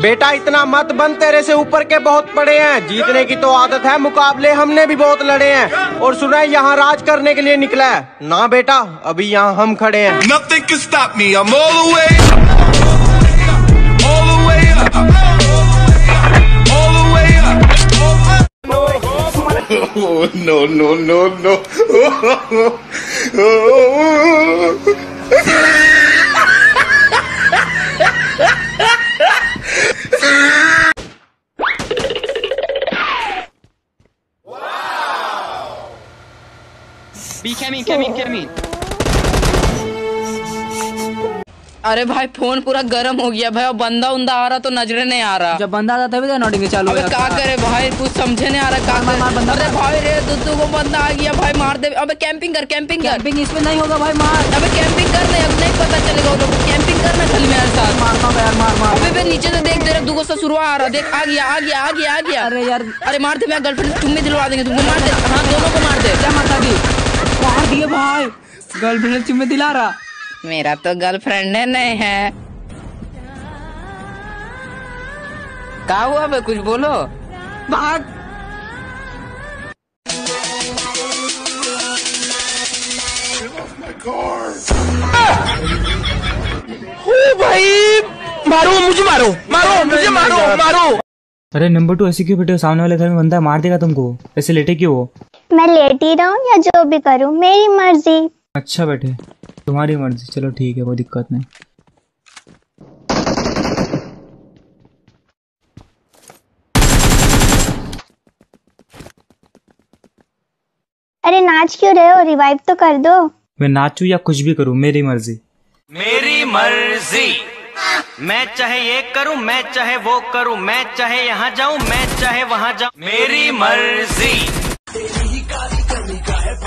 बेटा इतना मत बन तेरे से ऊपर के बहुत पड़े हैं जीतने की तो आदत है मुकाबले हमने भी बहुत लड़े हैं और सुना है यहाँ राज करने के लिए निकला है ना बेटा अभी यहाँ हम खड़े हैं Nothing can stop me. I'm all the way up. All the way up. All the way up. Oh, no, no, no, no. Be coming, coming, coming. अरे भाई फ़ोन पूरा गर्म हो गया भाई अब बंदा उंदा आ रहा तो नजरे नहीं आ रहा। जब बंदा आता तभी तो नोटिंग चालू अबे क्या करे भाई कुछ समझे नहीं आ रहा क्या मार, मार, करे बंदा अरे। भाई रे दुद्दू को बंदा आ गया भाई मार दे। अबे कैंपिंग कर कैंपिंग कर। कैंपिंग इसमें नहीं होगा भाई मार। अबे कैंपिंग कर नहीं अब नहीं पता चलेगा वो लोग कैंपिंग करना खाली मेरे साथ। मारता हूँ यार मार मार। अबे बे नीचे से देख तेरे दुगो ससुरवा आ रहा। देख आ गया आ गया आ गया आ गया। अरे यार। अरे मार दे मैं गर्लफ्रेंड तुम्हें दिलवा देंगे तुमको मार दे। हाँ दोनों को मार दे। क्या मारता दी दिए भाई। गर्लफ्रेंड चुम्मे दिला रहा। मेरा तो गर्लफ्रेंड है नहीं है। क्या हुआ बे कुछ बोलो? भाग। भाई मारो मुझे मारो मारो मुझे मारो मारो। अरे नंबर टू ऐसे क्यों बैठे हो? सामने वाले घर में बंदा मार देगा तुमको। ऐसे लेटे क्यों हो? मैं लेटी रहूँ या जो भी करूँ मेरी मर्ज़ी। अच्छा बैठे तुम्हारी मर्ज़ी चलो ठीक है कोई दिक्कत नहीं। अरे नाच क्यों रहे हो? रिवाइव तो कर दो। मैं नाचू या कुछ भी करूँ मेरी मर्ज़ी। मेरी मर्ज़ी। मैं चाहे ये करूँ मैं चाहे वो करूँ मैं चाहे यहाँ जाऊँ मैं चाहे वहाँ जाऊँ। मेरी मर्ज़ी।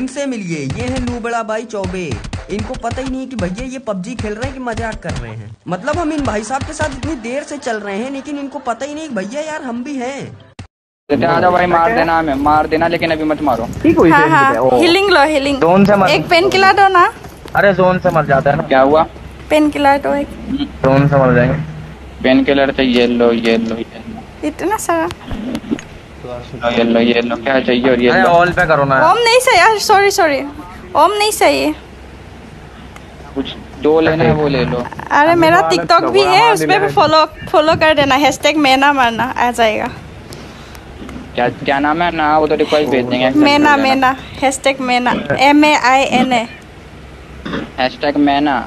इनसे मिलिए। ये है लूबड़ा भाई चौबे। इनको पता ही नहीं कि भैया ये पबजी खेल रहे हैं कि मज़ाक कर रहे हैं। मतलब हम इन भाई साहब के साथ इतनी देर से चल रहे हैं लेकिन इनको पता ही नहीं भैया यार हम भी हैं। आ भाई मार देना हमें मार देना लेकिन अभी मत मारो। हाँ हाँ हीलिंग लो हीलिंग जोन से एक पेन किलर दो ना। अरे जोन से मर जाता है ना। क्या हुआ? पेन किलर दो एक। जोन से मर जाएँगे। पेन किलर चाहिए येलो येलो येलो इतना सारा। येलो येलो क्या चाहिए और येलो? ऑल पे करो ना। ओम नहीं सही यार सॉरी सॉरी ओम नहीं सही। है कुछ लेना है वो ले लो। अरे मेरा टिकटॉक भी है उस पर भी फॉलो फॉलो कर देना। हैशटैग मैना मारना आ जाएगा। क्या क्या नाम है? ना वो तो रिक्वेस्ट भेज देंगे। Maina Maina hashtag Maina M A I N A hashtag Maina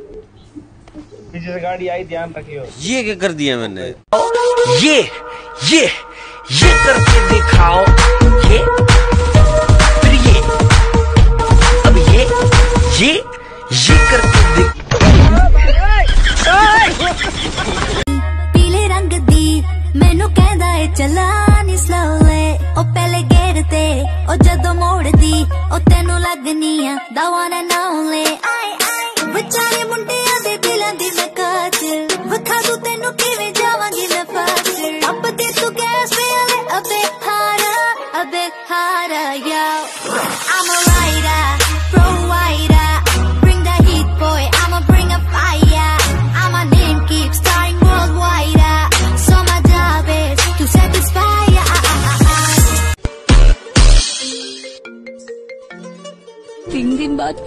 ये क्या कर दिया मैंने ये ये ये करके दिखाओ ये फिर ये अब ये ये ये करके दिख ਪੀਲੇ ਰੰਗ ਦੀ ਮੈਨੂੰ ਕਹਿੰਦਾ ਏ ਚੱਲਾ ਨੀ ਸਲੋਲੇ ਉਹ ਪਹਿਲੇ ਗੇੜ ਤੇ ਉਹ ਜਦੋਂ ਮੋੜਦੀ ਉਹ ਤੈਨੂੰ ਲੱਗਨੀ ਆ ਦਾ ਵਨ ਐਂਡ ਓਨਲੀ ਆਈ ਆਈ ਵਿਚਾਰੇ ਮੁੰਡਿਆਂ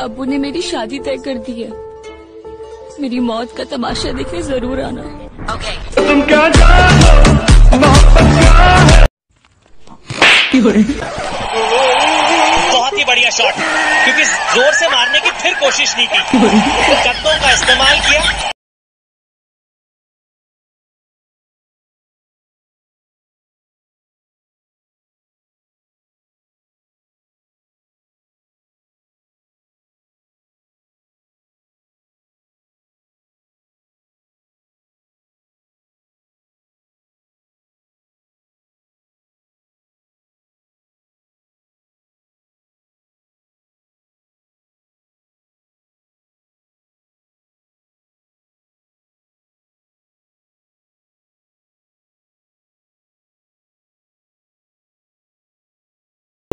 अबू ने मेरी शादी तय कर दी है। मेरी मौत का तमाशा देखने ज़रूर आना okay. तुम क्या जानो, बहुत ही बढ़िया शॉट क्योंकि ज़ोर से मारने की फिर कोशिश नहीं की। कद्दों का इस्तेमाल किया।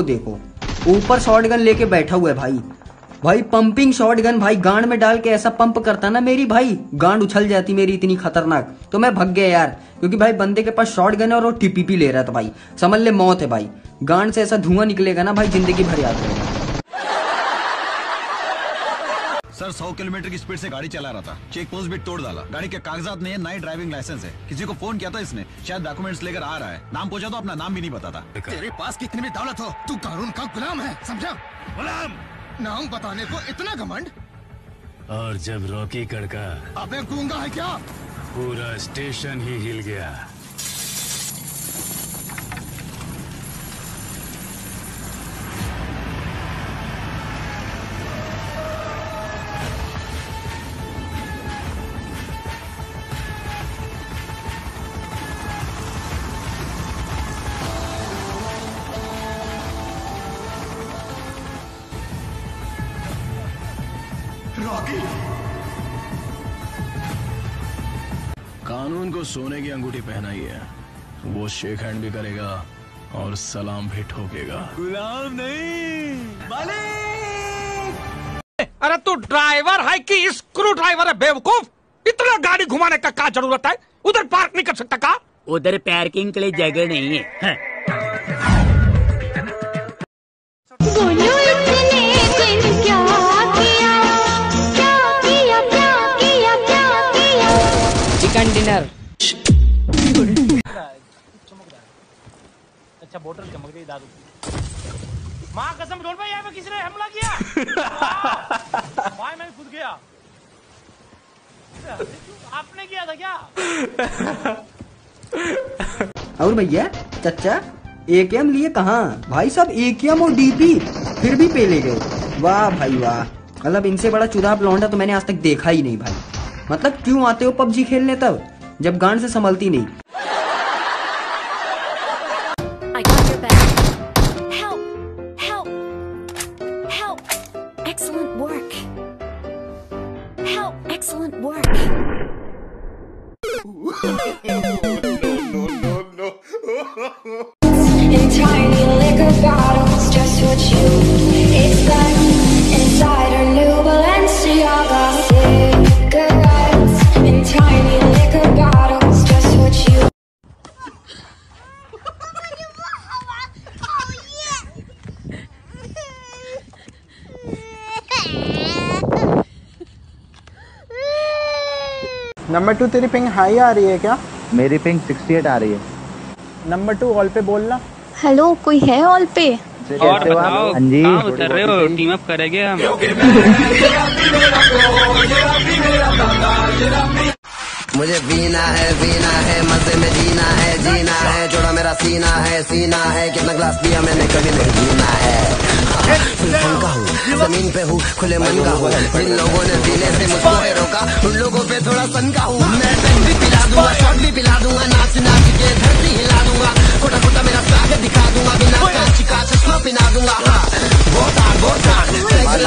तो देखो। ऊपर शॉर्ट गन लेके बैठा हुआ है भाई। भाई पंपिंग शॉर्ट गन भाई, गांड में डाल के ऐसा पंप करता ना मेरी भाई, गांड उछल जाती मेरी इतनी खतरनाक। तो मैं भग गया यार, क्योंकि भाई बंदे के पास शॉर्ट गन है और वो टीपीपी ले रहा था भाई, समझ ले मौत है भाई। गांड से ऐसा धुआँ निकलेगा ना भाई, ज़िंदगी भर याद रहेगा सर 100 किलोमीटर की स्पीड से गाड़ी चला रहा था। चेक पोस्ट भी तोड़ डाला। गाड़ी के कागजात नहीं है ना ड्राइविंग लाइसेंस है। किसी को फ़ोन किया था इसने। शायद डॉक्यूमेंट्स लेकर आ रहा है। नाम पूछा तो अपना नाम भी नहीं बताता। तेरे पास कितनी भी दौलत हो तू कानून का गुलाम है समझा? गुलाम! नाम बताने को इतना घमंड? और जब रॉकी कड़का अबे गूँगा है क्या? पूरा स्टेशन ही हिल गया। कानून को सोने की अंगूठी पहनाई है। वो शेक हैंड भी करेगा और सलाम भी ठोकेगा। गुलाम नहीं अरे तू ड्राइवर है कि स्क्रू ड्राइवर है बेवकूफ़? इतना गाड़ी घुमाने का क्या ज़रूरत है? उधर पार्क नहीं कर सकता का? उधर पार्किंग के लिए जगह नहीं है। हाँ। चिकन डिनर अच्छा बोतल चमक गई दारू माँ कसम ढोल भाई यहाँ पे किसी ने हमला किया? भाई मैं खुद गया। आपने किया था क्या? और भैया चचा एकेएम लिए कहाँ? भाई साहब एकेएम और डीपी फिर भी पे ले गए। वाह भाई वाह। मतलब इनसे बड़ा चुदाब लौंडा तो मैंने आज तक देखा ही नहीं भाई। मतलब क्यों आते हो पबजी खेलने तब जब गांड से संभलती नहीं? नंबर टू तेरी पिंग हाई आ रही है क्या? मेरी पिंग 68 आ रही है। नंबर टू ऑल पे बोलना। हेलो कोई है ऑल पे? और बताओ हाँ जी उतर रहे हो? टीम अप करेंगे हम। मुझे पीना है पीना है, मज़े में जीना है जीना है, जोड़ा मेरा सीना है सीना है, कितना ग्लास पिया मैंने, कभी नहीं जीना है। ज़मीन पे हूँ, खुले मन का हूँ, जिन लोगों ने पीने से मुझको है रोका, उन लोगों पे थोड़ा सन का हूँ। मैं पेन भी पिला दूँगा, शॉट भी पिला दूँगा, नाच नाच के धरती हिला दूँगा खोटा खोटा मेरा साग दिखा दूँगा, बिना कांच का चश्मा पिला दूँगा हाँ गोटा गोटा लगा दो